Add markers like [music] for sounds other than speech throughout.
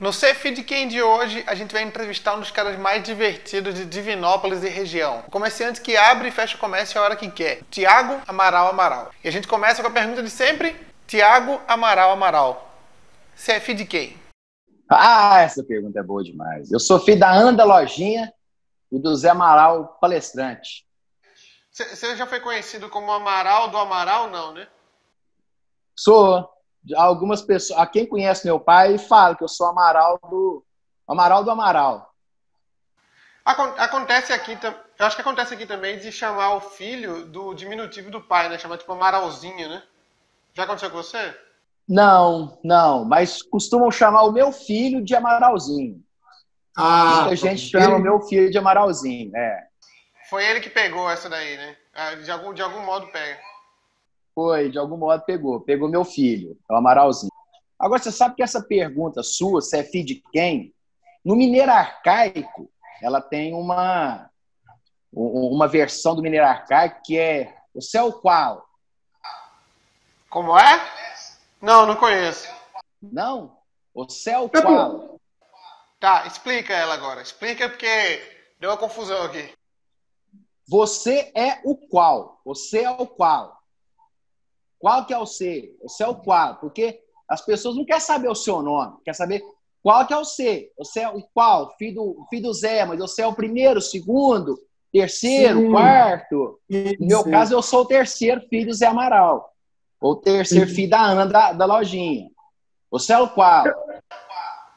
No Quem de hoje, a gente vai entrevistar um dos caras mais divertidos de Divinópolis e região. O comerciante que abre e fecha o comércio a hora que quer. Tiago Amaral Amaral. E a gente começa com a pergunta de sempre: Tiago Amaral Amaral. CFID de quem? Ah, essa pergunta é boa demais. Eu sou filho da Ana da Lojinha e do Zé Amaral, palestrante. Você já foi conhecido como Amaral do Amaral, não, né? Sou algumas pessoas, a quem conhece meu pai fala que eu sou Amaral do Amaral do Amaral. Acontece aqui, eu acho que acontece aqui também de chamar o filho do diminutivo do pai, né? Chamar tipo Amaralzinho, né? Já aconteceu com você? Não, não, mas costumam chamar o meu filho de Amaralzinho. Ah, Muita gente chama o meu filho de Amaralzinho, é. Foi ele que pegou essa daí, né? Ah, de algum, de algum modo pega. Foi, de algum modo pegou. Pegou meu filho, é o Amaralzinho. Agora, você sabe que essa pergunta sua, se é filho de quem? No mineiro arcaico, ela tem uma, uma versão do mineiro arcaico que é o céu qual? Como é? Não, não conheço. Não? O céu qual? Tá, explica ela agora. Explica porque deu uma confusão aqui. Você é o qual? Você é o qual? Qual que é o C? Você é o qual? Porque as pessoas não querem saber o seu nome, quer saber qual que é o C. Você é o qual? Filho do, filho do Zé, mas você é o primeiro, segundo, terceiro, Sim. quarto. No meu caso, eu sou o terceiro filho do Zé Amaral. Ou terceiro Sim. filho da Ana da, da lojinha. Você é o qual?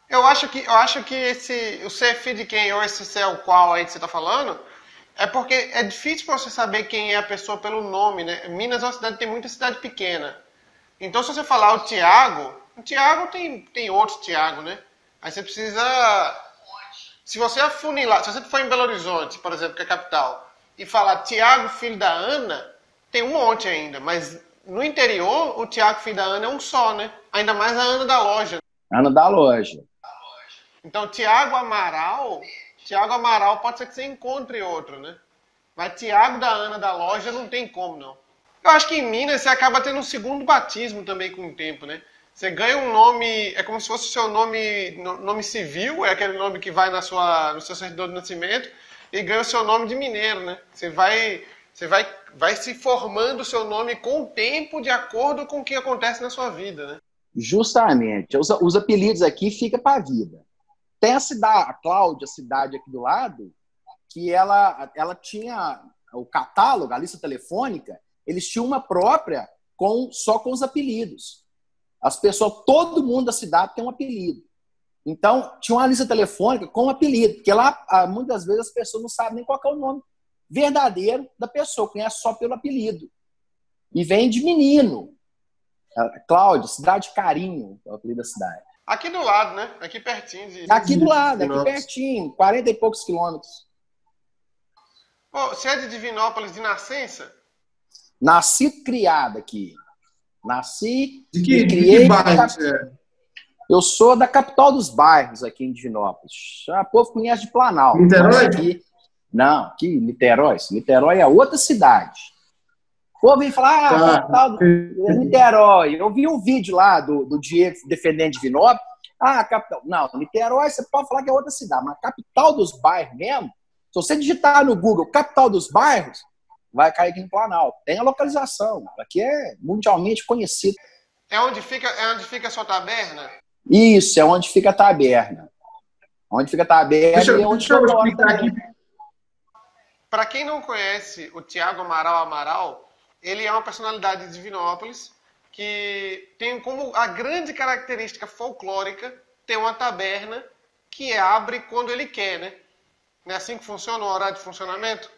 Eu acho que, eu acho que esse, o C é filho de quem, ou esse C é o qual aí que você está falando, é porque é difícil você saber quem é a pessoa pelo nome, né? Minas é uma cidade tem muita cidade pequena. Então, se você falar o Tiago, o Tiago tem, tem outros Tiago, né? Aí você precisa. Se você afunilar, se você for em Belo Horizonte, por exemplo, que é a capital, e falar Tiago, filho da Ana, tem um monte ainda. Mas no interior, o Tiago, filho da Ana, é um só, né? Ainda mais a Ana da loja. Ana da loja. Então, Tiago Amaral Tiago Amaral pode ser que você encontre outro, né? Mas Tiago da Ana da loja não tem como, não. Eu acho que em Minas você acaba tendo um segundo batismo também com o tempo, né? Você ganha um nome, é como se fosse o seu nome, nome civil, é aquele nome que vai na sua, no seu certidão de nascimento, e ganha o seu nome de mineiro, né? Você vai, você vai, vai se formando o seu nome com o tempo, de acordo com o que acontece na sua vida, né? Justamente. Os, os apelidos aqui ficam para a vida. Tem a cidade, a Cláudia, a cidade aqui do lado, que ela, ela tinha o catálogo, a lista telefônica, eles tinham uma própria com só com os apelidos. As pessoas, todo mundo da cidade tem um apelido. Então, tinha uma lista telefônica com um apelido, porque lá, ah, muitas vezes, as pessoas não sabem nem qual é o nome verdadeiro da pessoa, conhece só pelo apelido. E vem de menino. Cláudia, Cidade Carinho, é o apelido da cidade. Aqui do lado, né? Aqui pertinho. De... Aqui do lado, aqui pertinho, 40 e poucos quilômetros. Oh, você é de Divinópolis de nascença? Nasci criado aqui. Nasci de que, e criei. De que bairro é? Eu sou da capital dos bairros aqui em Divinópolis. O povo conhece de Planalto. Niterói? Aqui... Não, aqui Niterói. Niterói é outra cidade. O povo vem falar, ah, tá. capital do Niterói. Eu vi um vídeo lá do, do Diego defendendo Divinópolis. Ah, capital. Não, Niterói você pode falar que é outra cidade, mas capital dos bairros mesmo, se você digitar no Google capital dos bairros, vai cair aqui no Planalto. Tem a localização. Aqui é mundialmente conhecido. É onde fica, é onde fica a sua taberna? Isso, é onde fica a taberna. Onde fica a taberna deixa, e é onde deixa eu explicar aqui. Para quem não conhece o Tiago Amaral Amaral, ele é uma personalidade de Divinópolis que tem como a grande característica folclórica ter uma taberna que abre quando ele quer, né? Não é assim que funciona o horário de funcionamento?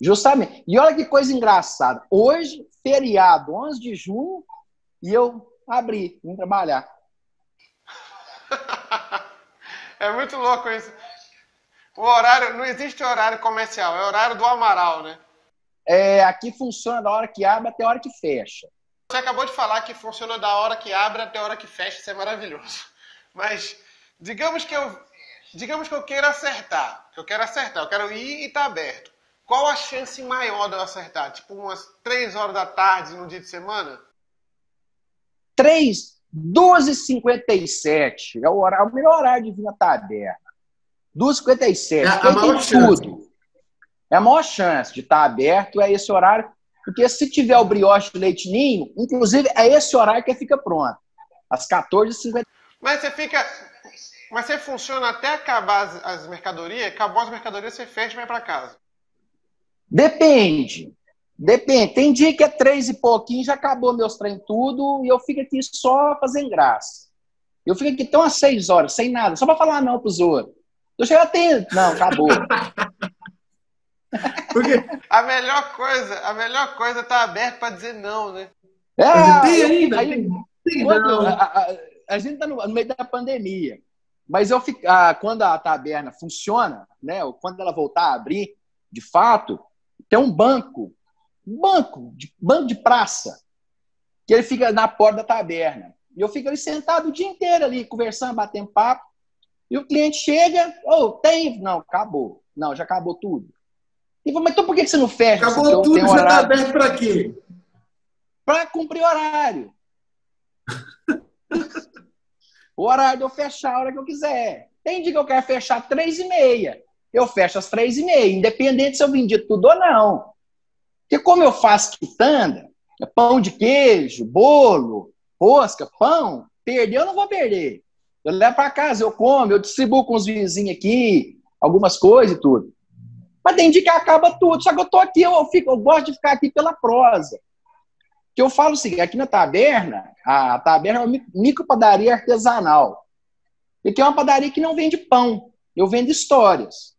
Justamente. E olha que coisa engraçada. Hoje, feriado, 11 de junho, e eu abri, vim trabalhar. [laughs] é muito louco isso. O horário, não existe horário comercial, é horário do Amaral, né? É, aqui funciona da hora que abre até a hora que fecha. Você acabou de falar que funciona da hora que abre até a hora que fecha, isso é maravilhoso. [laughs] Mas digamos que eu, digamos que eu queira acertar, que eu quero acertar, eu quero ir e tá aberto. Qual a chance maior de eu acertar? Tipo umas três horas da tarde no dia de semana? Três? 12h57 é o, horário, o melhor horário de vir na taberna. 2h57. É a maior chance. Tudo. É a maior chance de estar aberto é esse horário, porque se tiver o brioche de leite ninho, inclusive é esse horário que fica pronto. Às 14h50. Mas você fica. Mas você funciona até acabar as, as mercadorias, acabou as mercadorias, você fecha e vai para casa. Depende. Depende. Tem dia que é três e pouquinho, já acabou meus trem tudo, e eu fico aqui só fazendo graça. Eu fico aqui tão às seis horas, sem nada, só para falar não pros outros. Eu já tenho. Não, acabou. [laughs] Porque... A melhor coisa, a melhor coisa é estar tá aberto para dizer não, né? É, tem ainda. Aí, tem, quando, a, a, a, gente está no, no, meio da pandemia. Mas eu fico, ah, quando a taberna funciona, né, ou quando ela voltar a abrir, de fato, tem um banco, um banco, de, banco de praça, que ele fica na porta da taberna. E eu fico ali sentado o dia inteiro ali, conversando, batendo papo. E o cliente chega, ou oh, tem? Não, acabou. Não, já acabou tudo. E mas então por que você não fecha? Acabou tudo, já está aberto para quê? Para cumprir horário. [laughs] o horário de eu fechar a hora que eu quiser. Tem dia que eu quero fechar três e meia. Eu fecho às três e meia, independente se eu vendi tudo ou não. Porque como eu faço quitanda, é pão de queijo, bolo, rosca, pão, perder eu não vou perder. Eu levo para casa, eu como, eu distribuo com os vizinhos aqui, algumas coisas e tudo. Mas tem dia que acaba tudo. Só que eu tô aqui, eu, fico, eu gosto de ficar aqui pela prosa. Que eu falo seguinte, aqui na taberna, a taberna é uma micro padaria artesanal. E é uma padaria que não vende pão, eu vendo histórias.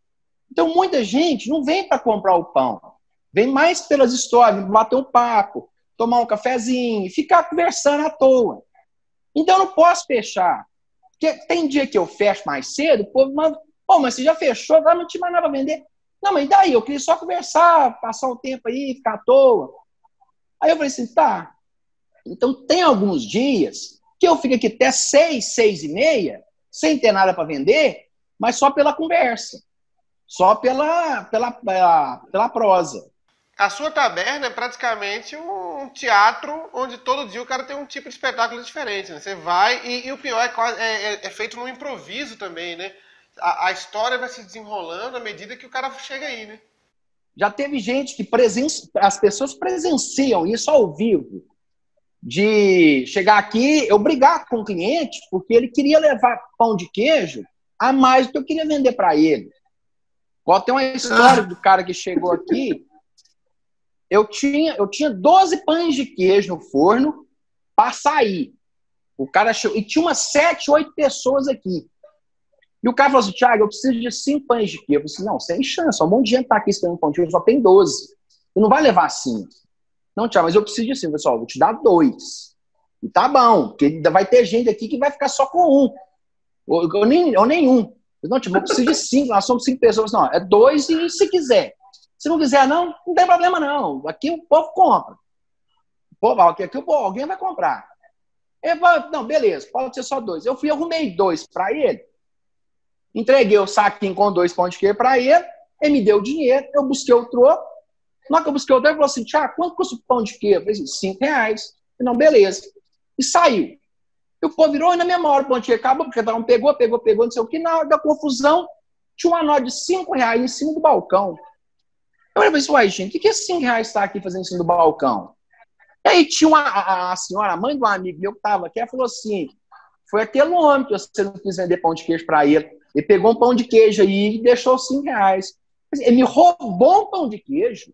Então muita gente não vem para comprar o pão, vem mais pelas histórias, bater um papo, tomar um cafezinho, ficar conversando à toa. Então eu não posso fechar. Porque tem dia que eu fecho mais cedo, o povo manda, pô, mas você já fechou, agora não mais nada para vender. Não, mas daí? Eu queria só conversar, passar um tempo aí, ficar à toa. Aí eu falei assim, tá. Então tem alguns dias que eu fico aqui até seis, seis e meia, sem ter nada para vender, mas só pela conversa. Só pela, pela, pela, pela prosa. A sua taberna é praticamente um teatro onde todo dia o cara tem um tipo de espetáculo diferente. Né? Você vai e, e o pior é, é, é, é feito no improviso também, né? A, a, história vai se desenrolando à medida que o cara chega aí, né? Já teve gente que presenci... as pessoas presenciam isso ao vivo. De chegar aqui, eu brigar com o cliente, porque ele queria levar pão de queijo a mais do que eu queria vender para ele. Igual tem uma história [laughs] do cara que chegou aqui. Eu tinha, eu tinha 12 pães de queijo no forno para sair. O cara chegou, e tinha umas 7, 8 pessoas aqui. E o cara falou assim, Thiago, eu preciso de cinco pães de queijo. Eu falei assim, não, sem chance, um monte de gente tá aqui esperando pão de queijo, só tem 12. Você não vai levar cinco. Não, Thiago, mas eu preciso de cinco. Pessoal, vou te dar dois. E tá bom, porque ainda vai ter gente aqui que vai ficar só com um. Ou, ou, nem, ou nenhum. Eu, não, tipo, eu preciso de cinco, nós somos cinco pessoas. Não, é dois e se quiser. Se não quiser, não, não tem problema, não. Aqui o povo compra. Povo, aqui, aqui o povo, alguém vai comprar. Eu, não, beleza, pode ser só dois. Eu fui, arrumei dois para ele. Entreguei o saquinho com dois pão de queijo para ele, ele me deu o dinheiro, eu busquei o troco. Na hora que eu busquei o troco, ele falou assim, Tiago, quanto custa o pão de queijo? Eu falei assim, cinco reais. Eu, não, beleza. E saiu. E o povo virou e na mesma hora o pão de queijo acabou, porque cada pegou, pegou, pegou, não sei o que. Na hora da confusão, tinha uma nota de cinco reais em cima do balcão. Eu falei assim, uai, gente, o que, que esse cinco reais está aqui fazendo em cima do balcão? E aí tinha uma, a, a senhora, a mãe de um amigo meu que estava aqui, ela falou assim, foi aquele homem que você não quis vender pão de queijo para ele. Ele pegou um pão de queijo aí e deixou cinco reais. Ele me roubou um pão de queijo.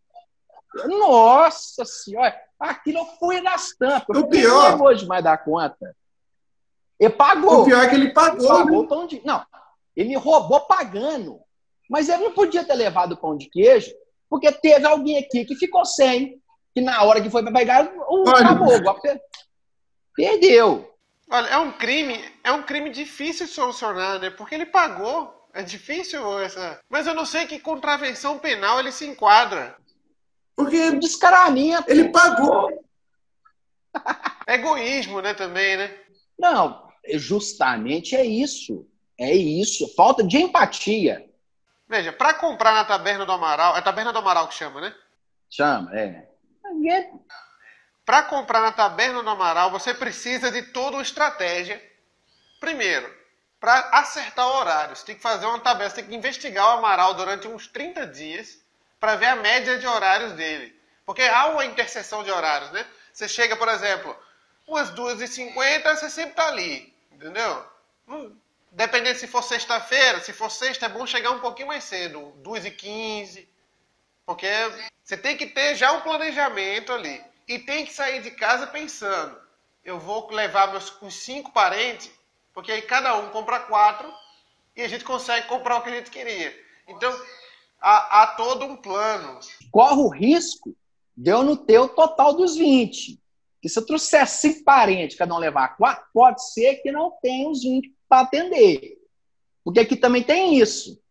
Nossa senhora, aquilo eu fui nas tampas. O pior. Não hoje mais dar conta. Ele pagou. O pior é que ele pagou. Ele pagou né? pão de... Não, ele me roubou pagando. Mas ele não podia ter levado o pão de queijo, porque teve alguém aqui que ficou sem, que na hora que foi para pegar, o acabou. Perdeu. Olha, é um crime, é um crime difícil de solucionar, né? Porque ele pagou. É difícil essa. Mas eu não sei que contravenção penal ele se enquadra. Porque descaramento. Ele pagou. É egoísmo, né, também, né? Não, justamente é isso. É isso. Falta de empatia. Veja, para comprar na Taberna do Amaral, é a Taberna do Amaral que chama, né? Chama, é. Para comprar na Taberna do Amaral, você precisa de toda uma estratégia. Primeiro, para acertar o horário, você tem que fazer uma tabela, você tem que investigar o Amaral durante uns 30 dias para ver a média de horários dele. Porque há uma interseção de horários, né? Você chega, por exemplo, umas 2h50, você sempre está ali, entendeu? Hum, dependendo se for sexta-feira, se for sexta, é bom chegar um pouquinho mais cedo, 2h15, porque você tem que ter já um planejamento ali. E tem que sair de casa pensando, eu vou levar meus os cinco parentes, porque aí cada um compra quatro e a gente consegue comprar o que a gente queria. Então, há, há todo um plano. Corre o risco de eu não ter o total dos 20. Que se eu trouxer cinco parentes, cada um levar quatro, pode ser que não tenha os 20 para atender. Porque aqui também tem isso.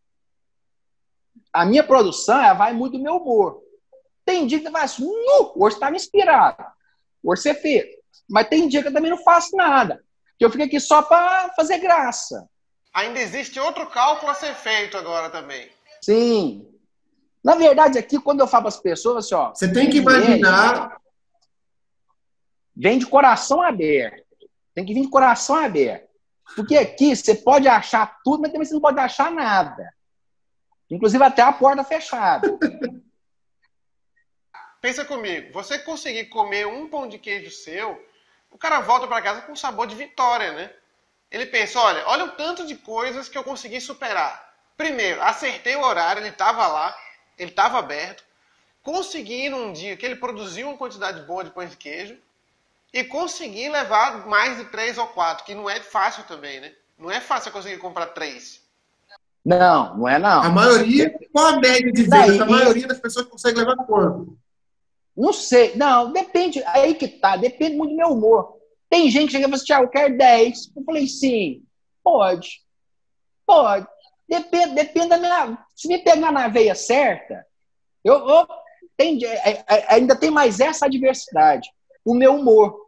A minha produção ela vai muito do meu humor. Tem dia que você vai assim, hoje está me inspirado. Hoje você fez. Mas tem dia que eu também não faço nada. Que eu fico aqui só para fazer graça. Ainda existe outro cálculo a ser feito agora também. Sim. Na verdade, aqui, quando eu falo para as pessoas, assim, ó. Você tem que imaginar. Vem de coração aberto. Tem que vir de coração aberto. Porque aqui você pode achar tudo, mas também você não pode achar nada. Inclusive até a porta fechada. [laughs] Pensa comigo, você conseguir comer um pão de queijo seu, o cara volta para casa com sabor de vitória, né? Ele pensa, olha, olha o tanto de coisas que eu consegui superar. Primeiro, acertei o horário, ele estava lá, ele estava aberto. Consegui num dia que ele produziu uma quantidade boa de pães de queijo e consegui levar mais de três ou quatro, que não é fácil também, né? Não é fácil conseguir comprar três. Não, não é não. A maioria, qual a média de vendas? A maioria das pessoas consegue levar quanto? Não sei. Não, depende. Aí que tá. Depende muito do meu humor. Tem gente que chega e fala assim, Tiago, eu quero 10. Eu falei, sim, pode. Pode. Depende, depende da minha. Se me pegar na veia certa, eu, eu tem, é, é, é, ainda tem mais essa adversidade. O meu humor.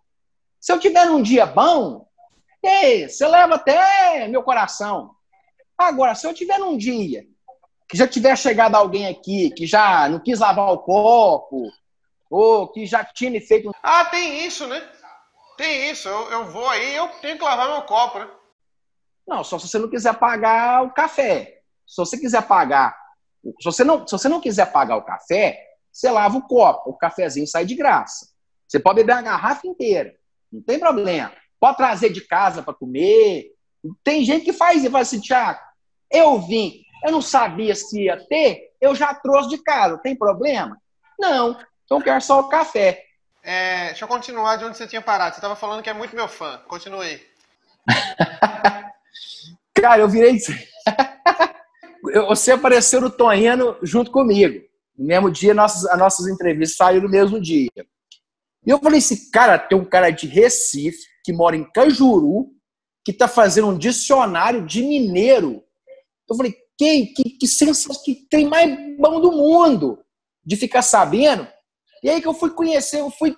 Se eu tiver um dia bom, ei, você leva até meu coração. Agora, se eu tiver um dia que já tiver chegado alguém aqui que já não quis lavar o copo, ou que já tinha me feito. Ah, tem isso, né? Tem isso. Eu, eu vou aí, eu tenho que lavar meu copo, né? Não, só se você não quiser pagar o café. Se você quiser pagar. Se você não, se você não quiser pagar o café, você lava o copo. O cafezinho sai de graça. Você pode beber a garrafa inteira. Não tem problema. Pode trazer de casa para comer. Tem gente que faz e fala assim, Tiago, eu vim, eu não sabia se ia ter, eu já trouxe de casa. Tem problema? Não. Então quero só o café. É, deixa eu continuar de onde você tinha parado. Você estava falando que é muito meu fã. Continue [laughs] Cara, eu virei. [laughs] você apareceu no Tonheno junto comigo. No mesmo dia, nossas, as nossas entrevistas saíram no mesmo dia. E eu falei assim, cara, tem um cara de Recife, que mora em Cajuru, que está fazendo um dicionário de mineiro. Eu falei, que, que, que sensação, que tem mais bom do mundo de ficar sabendo e aí que eu fui conhecer, eu fui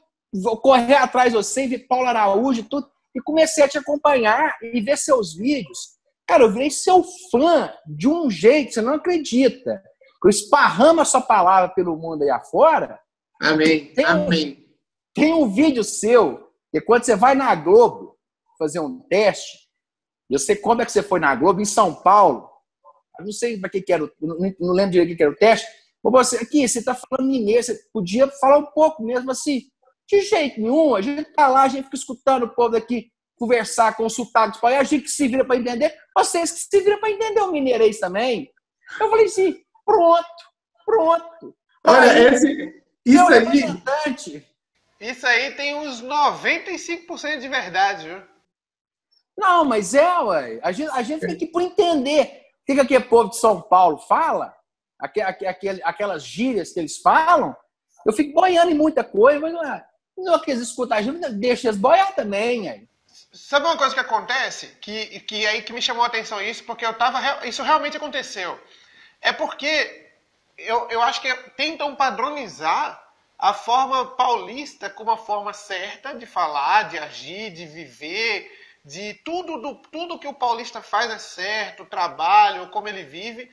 correr atrás de você, vi Paulo Araújo e tudo, e comecei a te acompanhar e ver seus vídeos. Cara, eu virei seu fã de um jeito, você não acredita. Eu esparramo a sua palavra pelo mundo aí afora. Amém. Tem Amém. Um, tem um vídeo seu, que quando você vai na Globo fazer um teste, eu sei como é que você foi na Globo, em São Paulo. Não sei para que, que era, não, não lembro direito o que era o teste, Ô, você, aqui, você está falando mineiro, você podia falar um pouco mesmo assim. De jeito nenhum, a gente está lá, a gente fica escutando o povo aqui conversar o espanhol, a gente que se vira para entender, vocês que se viram para entender o mineirês também. Eu falei assim, pronto, pronto. Olha, aí, esse, isso aí... Isso aí tem uns 95% de verdade, viu? Não, mas é, ué. A gente, a gente tem que por entender. O que aquele povo de São Paulo fala? Aquelas gírias que eles falam, eu fico boiando em muita coisa, mas não é. Não é eles escutam a gente, deixa eles boiar também. Aí. Sabe uma coisa que acontece? Que, que aí que me chamou a atenção isso, porque eu tava. Isso realmente aconteceu. É porque eu, eu acho que tentam padronizar a forma paulista como a forma certa de falar, de agir, de viver, de tudo, do, tudo que o paulista faz é certo, o trabalho, como ele vive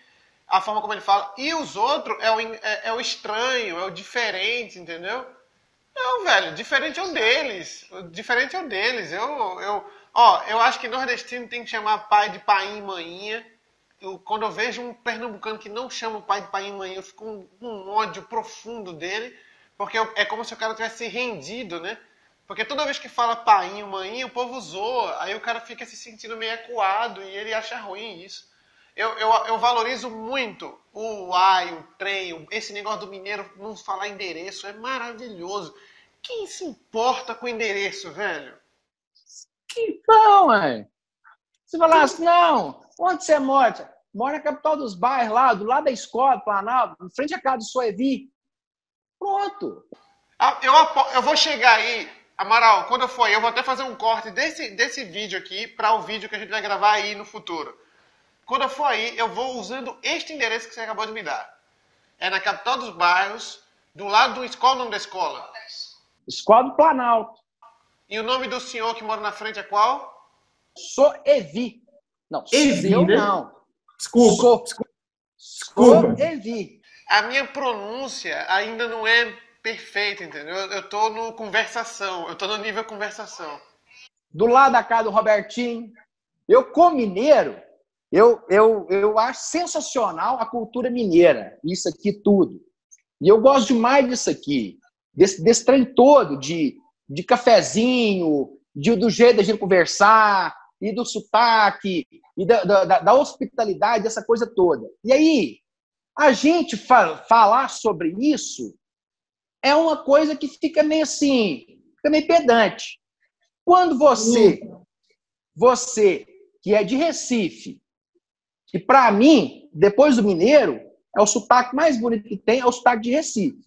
a forma como ele fala. E os outros é o, é, é o estranho, é o diferente, entendeu? Não, velho, diferente é o deles. Diferente é o deles. Eu, eu, ó, eu acho que nordestino tem que chamar pai de pai e maninha. Eu, quando eu vejo um pernambucano que não chama o pai de pai e maninha, eu fico com um, um, ódio profundo dele, porque eu, é como se o cara tivesse rendido, né? Porque toda vez que fala pai e mãe, o povo zoa, aí o cara fica se sentindo meio ecoado e ele acha ruim isso. Eu, eu, eu valorizo muito o ai, o trem, esse negócio do mineiro não falar endereço, é maravilhoso. Quem se importa com endereço, velho? Que não, é. Você falasse, não, onde você mora? Mora na capital dos bairros, lá, do lado da escola, Planalto, em frente à casa do Soevi. Pronto. Ah, eu, eu vou chegar aí, Amaral, quando eu for eu vou até fazer um corte desse, desse vídeo aqui para o vídeo que a gente vai gravar aí no futuro. Quando eu for aí, eu vou usando este endereço que você acabou de me dar. É na capital dos bairros, do lado do escola, o nome da escola? Escola do Planalto. E o nome do senhor que mora na frente é qual? Sou Evi. Não, Evi, eu né? não. Desculpa. Sou, desculpa. sou Evi. A minha pronúncia ainda não é perfeita, entendeu? Eu tô no conversação, eu tô no nível conversação. Do lado da casa do Robertinho. Eu, como mineiro, eu, eu, eu acho sensacional a cultura mineira, isso aqui tudo. E eu gosto demais disso aqui, desse, desse trem todo de, de cafezinho, de, do jeito da gente conversar, e do sotaque, e da, da, da hospitalidade, essa coisa toda. E aí, a gente fa falar sobre isso é uma coisa que fica meio assim, fica meio pedante. Quando você, você que é de Recife, que para mim, depois do mineiro, é o sotaque mais bonito que tem, é o sotaque de Recife.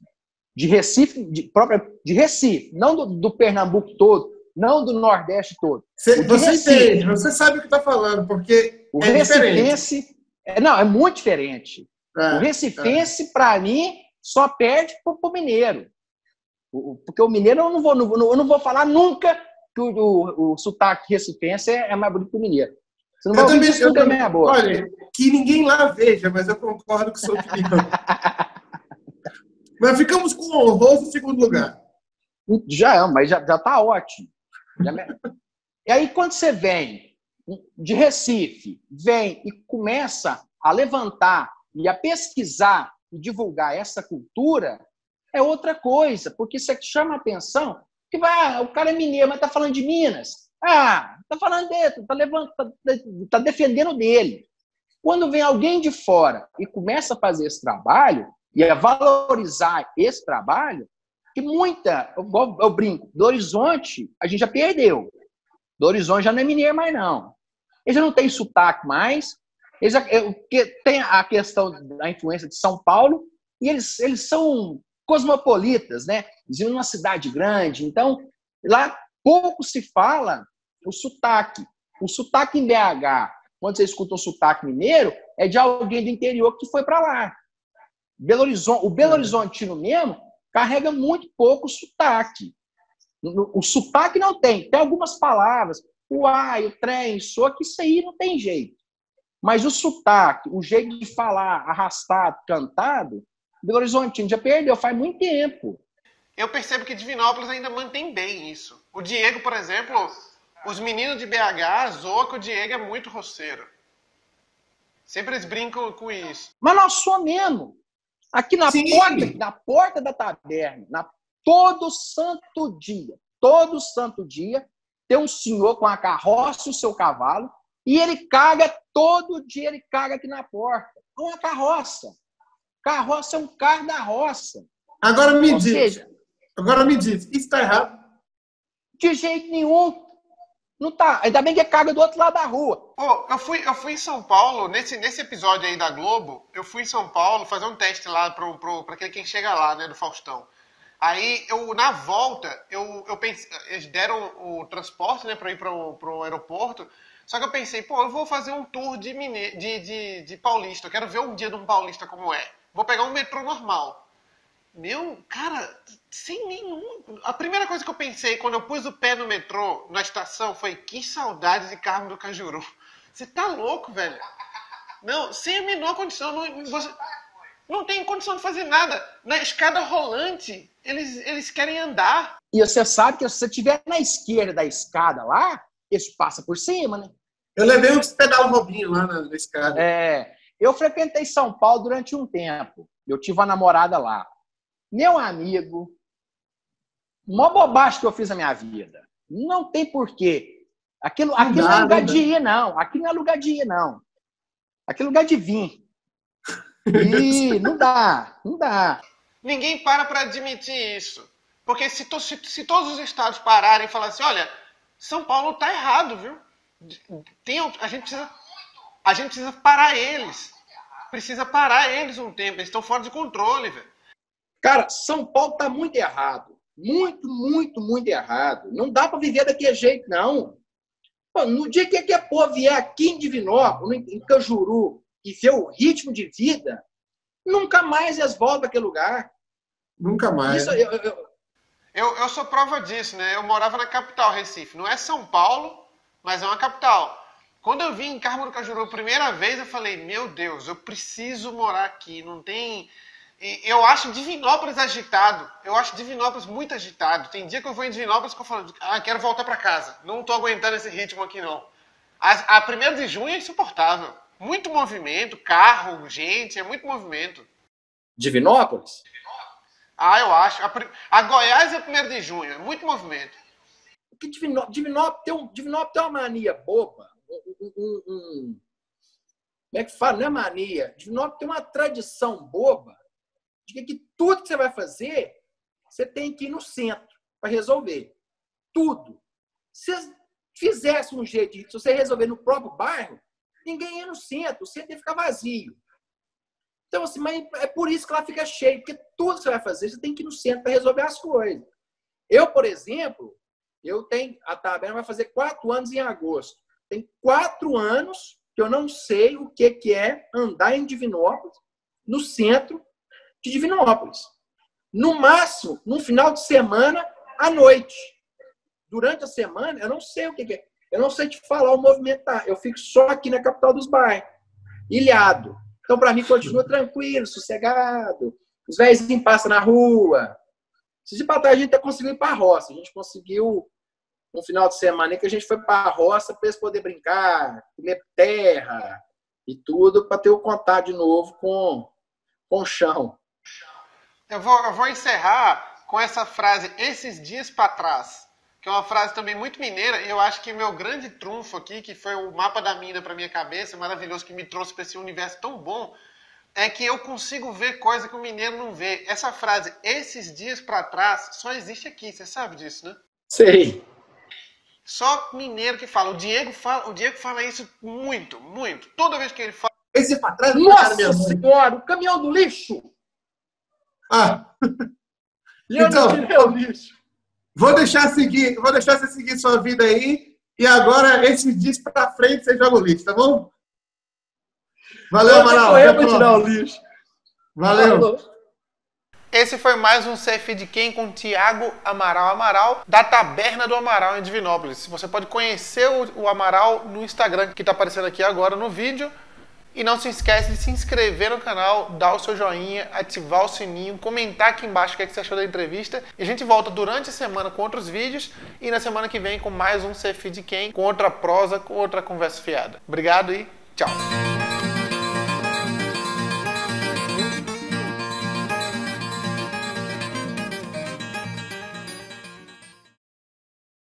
De Recife, de, própria, de Recife, não do, do Pernambuco todo, não do Nordeste todo. Cê, você Recife. entende, você sabe o que está falando, porque o é Recifense, é, não, é muito diferente. É, o Recifense, é. para mim, só perde para o mineiro. Porque o mineiro eu não vou, não, eu não vou falar nunca que o, o, o sotaque recifense é, é mais bonito que o mineiro. Você não eu vai também, ouvir eu também, boa. Olha, que ninguém lá veja, mas eu concordo com sua opinião. mas ficamos com o honroso segundo lugar. Já é, mas já, já tá ótimo. Já... e aí, quando você vem de Recife, vem e começa a levantar e a pesquisar e divulgar essa cultura, é outra coisa, porque isso chama atenção. Que vai, o cara é mineiro, mas está falando de Minas. Ah, está falando dele, está tá, tá defendendo dele. Quando vem alguém de fora e começa a fazer esse trabalho, e a valorizar esse trabalho, que muita, eu, eu, brinco, do Horizonte a gente já perdeu. Do Horizonte já não é mineiro mais, não. Ele já não tem sotaque mais, eles já, tem a questão da influência de São Paulo, e eles, eles são cosmopolitas, né? Viviam numa cidade grande, então lá pouco se fala o sotaque. O sotaque em BH, quando você escuta um sotaque mineiro, é de alguém do interior que foi para lá. Belo Horizonte, o Belo uhum. Horizontino mesmo carrega muito pouco sotaque. O, sotaque não tem, tem algumas palavras, o ai, o trem, soa, que isso aí não tem jeito. Mas o sotaque, o jeito de falar arrastado, cantado, Belo Horizontino já perdeu faz muito tempo. Eu percebo que Divinópolis ainda mantém bem isso. O Diego, por exemplo, os meninos de BH zoam que o Diego é muito roceiro. Sempre eles brincam com isso. Mas nós somos mesmo. Aqui na porta, na porta da taberna, na, todo santo dia, todo santo dia, tem um senhor com a carroça e o seu cavalo, e ele caga, todo dia ele caga aqui na porta. Com a carroça. Carroça é um carro da roça. Agora me Ou diz. Seja, agora me diz, isso está errado? De jeito nenhum. Não tá. Ainda bem que é carga do outro lado da rua. Oh, eu, fui, eu fui em São Paulo, nesse, nesse episódio aí da Globo, eu fui em São Paulo fazer um teste lá pro, pro, pra quem chega lá, né, do Faustão. Aí, eu, na volta, eu, eu pensei, eles deram o transporte, né, pra ir pro, pro aeroporto, só que eu pensei, pô, eu vou fazer um tour de, Mine... de, de, de Paulista, eu quero ver um dia de um paulista como é. Vou pegar um metrô normal. Meu, cara, sem nenhum. A primeira coisa que eu pensei quando eu pus o pé no metrô, na estação, foi: que saudade de Carmo do Cajuru. Você tá louco, velho? Não, sem a menor condição. Não, você... Não tem condição de fazer nada. Na escada rolante, eles, eles querem andar. E você sabe que se você estiver na esquerda da escada lá, isso passa por cima, né? Eu levei uns pedal bobinho lá na, na escada. É. Eu frequentei São Paulo durante um tempo. Eu tive uma namorada lá. Meu amigo, uma bobagem que eu fiz na minha vida. Não tem porquê. Aquilo, aquilo não, não é lugar de ir, não. Aqui não é lugar de ir, não. Aqui é lugar de vir. [laughs] E não dá, não dá. Ninguém para para admitir isso. Porque se, to, se, se, todos os estados pararem e falarem assim, olha, São Paulo está errado, viu? Tem, a, gente precisa, a gente precisa parar eles. Precisa parar eles um tempo. Eles estão fora de controle, velho. Cara, São Paulo está muito errado. Muito, muito, muito errado. Não dá para viver daquele jeito, não. Pô, no dia que, a povo vier aqui em Divinópolis, em Cajuru, e ver o ritmo de vida, nunca mais eles voltam para aquele lugar. Nunca mais. Isso, eu, eu, eu, eu, sou prova disso, né? Eu morava na capital, Recife. Não é São Paulo, mas é uma capital. Quando eu vim em Carmo do Cajuru a primeira vez, eu falei, meu Deus, eu preciso morar aqui. Não tem. Eu acho Divinópolis agitado. Eu acho Divinópolis muito agitado. Tem dia que eu vou em Divinópolis que eu falo, ah, quero voltar para casa. Não estou aguentando esse ritmo aqui, não. A, a primeira de junho é insuportável. Muito movimento, carro, gente, é muito movimento. Divinópolis? Ah, eu acho. A, a Goiás é 1 de junho, é muito movimento. Porque Divinópolis, Divinópolis, tem, um, Divinópolis tem uma mania boba. Um, um, um, como é que fala? Não é mania. Divinópolis tem uma tradição boba de que, tudo que você vai fazer, você tem que ir no centro para resolver. Tudo. Se fizesse um jeito de se você resolver no próprio bairro, ninguém ia no centro, o centro ia ficar vazio. Então, assim, mas é por isso que ela fica cheia, porque tudo que você vai fazer, você tem que ir no centro para resolver as coisas. Eu, por exemplo, eu tenho, a Taberna vai fazer quatro anos em agosto. Tem quatro anos que eu não sei o que, que é andar em Divinópolis, no centro de Divinópolis. No máximo, no final de semana, à noite. Durante a semana, eu não sei o que, é. Eu não sei te falar o movimento, tá? Eu fico só aqui na capital dos bairros, ilhado. Então, para mim, continua tranquilo, sossegado. Os velhos passam na rua. Se de trás, a gente até conseguiu ir para a roça. A gente conseguiu um final de semana que a gente foi para a roça para eles poderem brincar, comer terra e tudo, para ter o contato de novo com, com o chão. Eu vou, eu vou encerrar com essa frase, esses dias para trás que é uma frase também muito mineira, e eu acho que meu grande trunfo aqui, que foi o mapa da mina para minha cabeça, maravilhoso, que me trouxe para esse universo tão bom, é que eu consigo ver coisa que o mineiro não vê. Essa frase, esses dias para trás, só existe aqui, você sabe disso, né? Sei. Só mineiro que fala. O Diego fala, o Diego fala isso muito, muito. Toda vez que ele fala. Esse para trás, nossa senhora, o caminhão do lixo. Ah. E eu então, não tirei o lixo. Vou deixar seguir, vou deixar você seguir sua vida aí. E agora, esses dias para frente, você joga o lixo, tá bom? Valeu, Amaral. Eu tirar o lixo. Valeu. Esse foi mais um CF de Quem com Tiago Amaral Amaral, da Taberna do Amaral em Divinópolis. Você pode conhecer o Amaral no Instagram, que está aparecendo aqui agora no vídeo. E não se esquece de se inscrever no canal, dar o seu joinha, ativar o sininho, comentar aqui embaixo o que, é que você achou da entrevista. E a gente volta durante a semana com outros vídeos e na semana que vem com mais um CFI de Quem, com outra prosa, com outra conversa fiada. Obrigado e tchau!